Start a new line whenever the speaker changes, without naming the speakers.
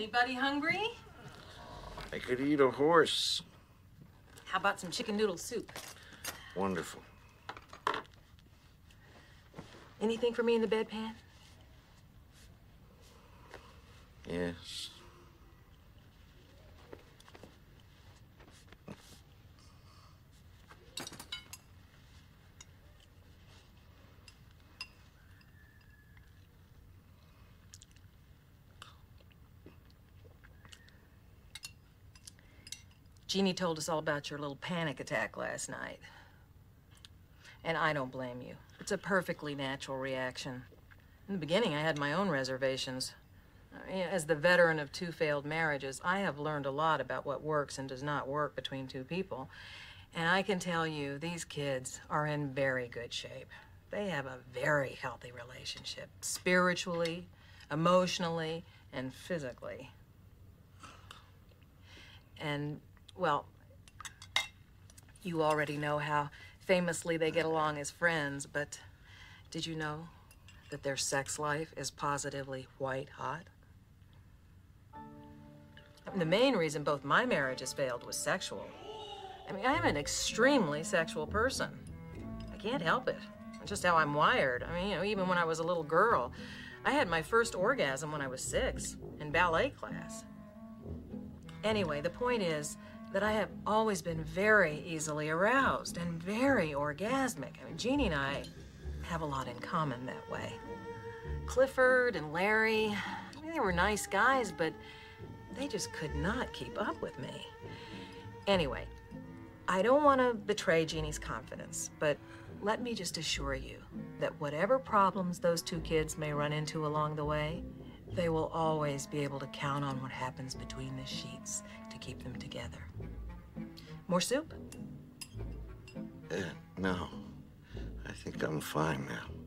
Anybody hungry?
I could eat a horse.
How about some chicken noodle soup?
Wonderful.
Anything for me in the bedpan?
Yes.
Jeannie told us all about your little panic attack last night. And I don't blame you. It's a perfectly natural reaction. In the beginning, I had my own reservations. As the veteran of two failed marriages, I have learned a lot about what works and does not work between two people. And I can tell you, these kids are in very good shape. They have a very healthy relationship, spiritually, emotionally, and physically. And, well, you already know how famously they get along as friends, but did you know that their sex life is positively white hot? The main reason both my marriages failed was sexual. I mean, I'm an extremely sexual person. I can't help it. Just how I'm wired. I mean, you know, even when I was a little girl, I had my first orgasm when I was six in ballet class. Anyway, the point is that I have always been very easily aroused and very orgasmic. I mean, Jeannie and I have a lot in common that way. Clifford and Larry, I mean, they were nice guys, but they just could not keep up with me. Anyway, I don't want to betray Jeannie's confidence, but let me just assure you that whatever problems those two kids may run into along the way, they will always be able to count on what happens between the sheets to keep them together. More soup?
Uh, no. I think I'm fine now.